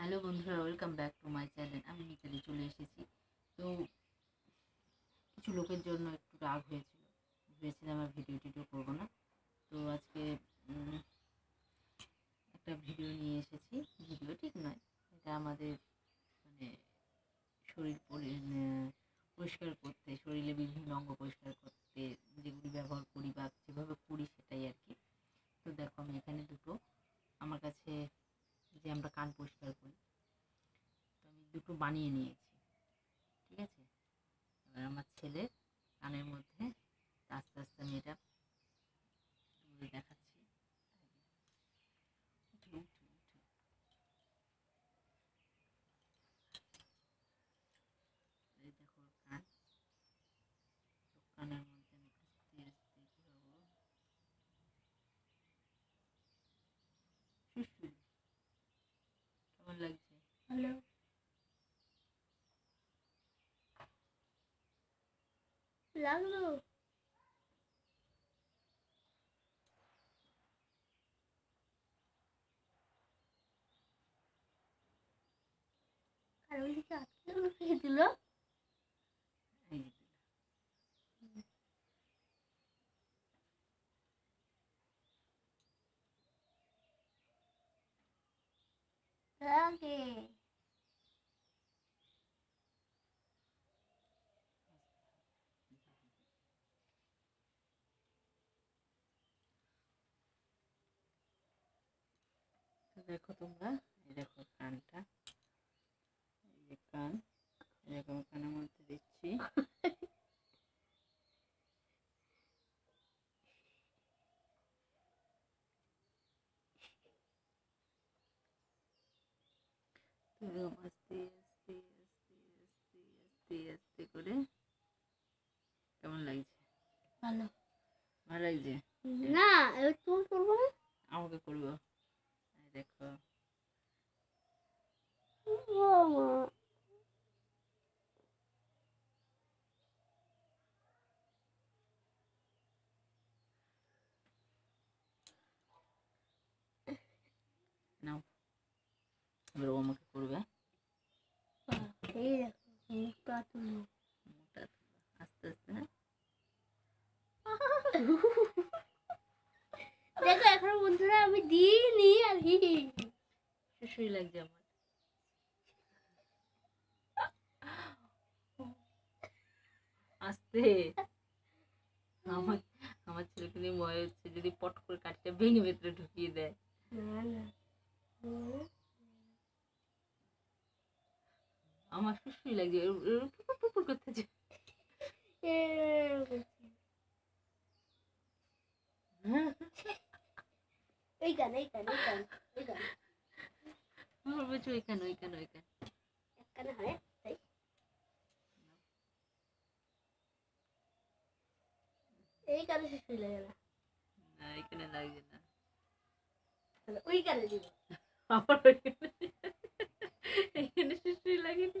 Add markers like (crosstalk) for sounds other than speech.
Hello বন্ধুরা welcome back to my channel আমি মিতালি চলে এসেছি। তো কিছু লোকের জন্য একটু রাগ হয়েছিল। ভেবেছিলাম আর ভিডিও টিডিও করব না। তো আজকে একটা ভিডিও নিয়ে এসেছি। ভিডিও ঠিক নয়, এটা আমাদের মানে শরীর পরি- পরিষ্কার করতে, শরীরে বিভিন্ন অঙ্গ পরিষ্কার করতে, যেগুলি ব্যবহার করি বা যেভাবে করি সেটাই আর কি। তো দেখো, আমি এখানে দুটো। আমার কাছে যে আমরা কান পরিষ্কার করি। তো আমি দুটো বানিয়ে নিয়েছি। ঠিক আছে? এবার আমার ছেলের কানের মধ্যে আস্তে আস্তে আমি এটা তোমাদের দেখাচ্ছি উঠে, উঠে, উঠে। এই দেখো ওর কান তো কানের মধ্যে আমি আস্তে আস্তে ঘোরাবো সুসুরি কেমন লাগছে হ্যালো। লাগল? কারণ দিকে আটকে রেখে দিল। এই যে দিলাম। লাগে তো দেখো তোমরা এই দেখো কানটা এই যে কান এরকম কানের মধ্যে দিচ্ছি। আস্তে আস্তে আস্তে আস্তে আস্তে আস্তে করে। কেমন লাগছে? ভালো। ভালো লাগছে? না তুমি করব আমাকে করব। দেখো। নাও। এবার ও আমাকে করবে। এই দেখো মুখটা মুখটা আস্তে আস্তে হ্যাঁ। (laughs) দেখো এখন বন্ধুরা আমি দিইনি আর হি শুশুই লাগছে আমার। আস্তে। আমার আমার ছেলেকে নিয়ে ভয় হচ্ছে যদি পট করে কাঠিটা ভেঙে ভেতরে ঢুকিয়ে দেয়। আমার শুশুই লাগছে পুপুর করতেছে এই গান এই গান এই গান এই গান আমার বলছে ওইখানে ওইখানে ওইখানে। একখানে হয় তাই। এই গানে শেষ হয়ে লাগে না। না এখানে লাগছে না। তাহলে ওই গানে দিব। আবার ওইখানে এখানে শুশুই লাগেনি